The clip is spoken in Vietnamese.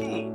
Mm-hmm.